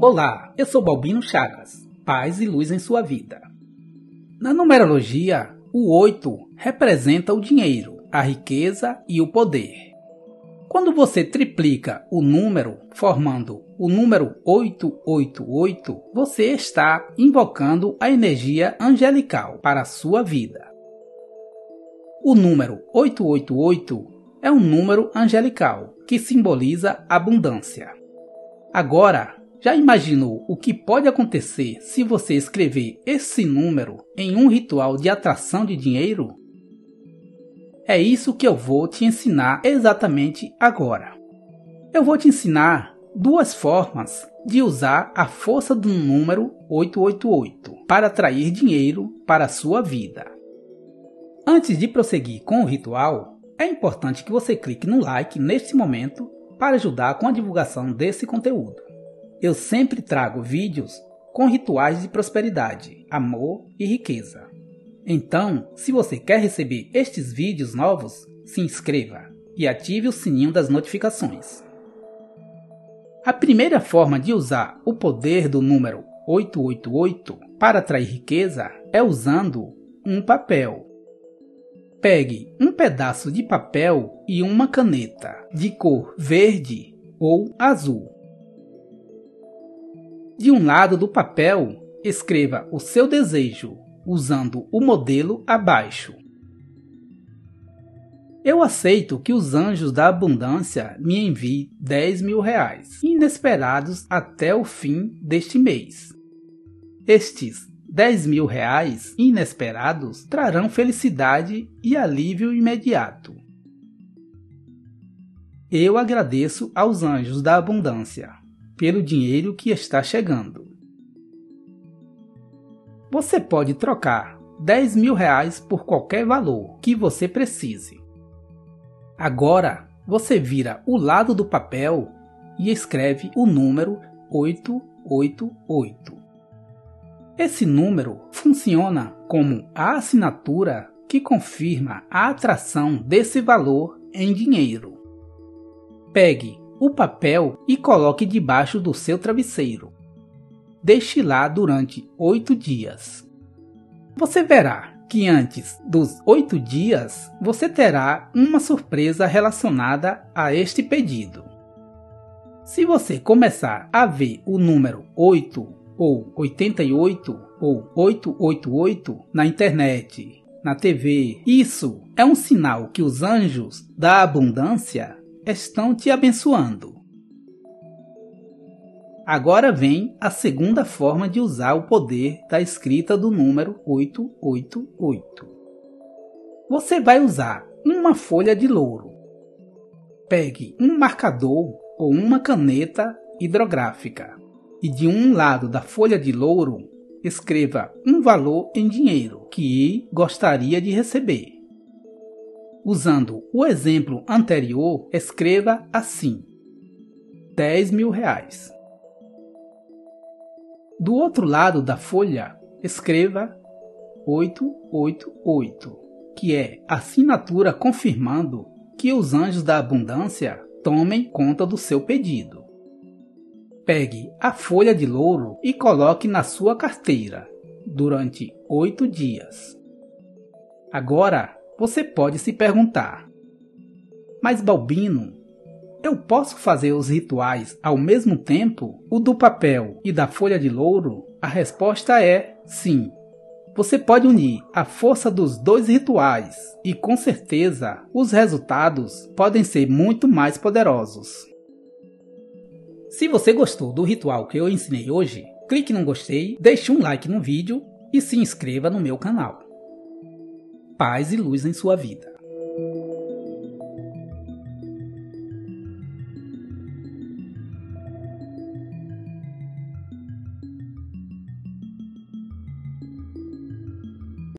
Olá, eu sou Balbino Chagas. Paz e luz em sua vida. Na numerologia, o 8 representa o dinheiro, a riqueza e o poder. Quando você triplica o número, formando o número 888, você está invocando a energia angelical para a sua vida. O número 888 é um número angelical que simboliza abundância. Agora, já imaginou o que pode acontecer se você escrever esse número em um ritual de atração de dinheiro? É isso que eu vou te ensinar exatamente agora. Eu vou te ensinar duas formas de usar a força do número 888 para atrair dinheiro para a sua vida. Antes de prosseguir com o ritual, é importante que você clique no like neste momento para ajudar com a divulgação desse conteúdo eu sempre trago vídeos com rituais de prosperidade, amor e riqueza. Então, se você quer receber estes vídeos novos, se inscreva e ative o sininho das notificações. A primeira forma de usar o poder do número 888 para atrair riqueza é usando um papel. Pegue um pedaço de papel e uma caneta de cor verde ou azul. De um lado do papel, escreva o seu desejo, usando o modelo abaixo. Eu aceito que os anjos da abundância me enviem 10 mil reais, inesperados até o fim deste mês. Estes 10 mil reais inesperados trarão felicidade e alívio imediato. Eu agradeço aos anjos da abundância pelo dinheiro que está chegando. Você pode trocar 10 mil reais por qualquer valor que você precise. Agora você vira o lado do papel e escreve o número 888. Esse número funciona como a assinatura que confirma a atração desse valor em dinheiro. Pegue o papel e coloque debaixo do seu travesseiro. Deixe lá durante oito dias. Você verá que antes dos oito dias você terá uma surpresa relacionada a este pedido. Se você começar a ver o número 8 ou 88 ou 888 na internet, na TV, isso é um sinal que os anjos da abundância estão te abençoando. Agora vem a segunda forma de usar o poder da escrita do número 888. Você vai usar uma folha de louro. Pegue um marcador ou uma caneta hidrográfica e de um lado da folha de louro escreva um valor em dinheiro que gostaria de receber. Usando o exemplo anterior, escreva assim: 10 mil reais. Do outro lado da folha, escreva 888, que é assinatura confirmando que os anjos da abundância tomem conta do seu pedido. Pegue a folha de louro e coloque na sua carteira durante oito dias. Agora você pode se perguntar: Mas Balbino, eu posso fazer os rituais ao mesmo tempo, o do papel e da folha de louro? A resposta é sim. Você pode unir a força dos dois rituais e com certeza os resultados podem ser muito mais poderosos. Se você gostou do ritual que eu ensinei hoje, clique no gostei, deixe um like no vídeo e se inscreva no meu canal paz e luz em sua vida.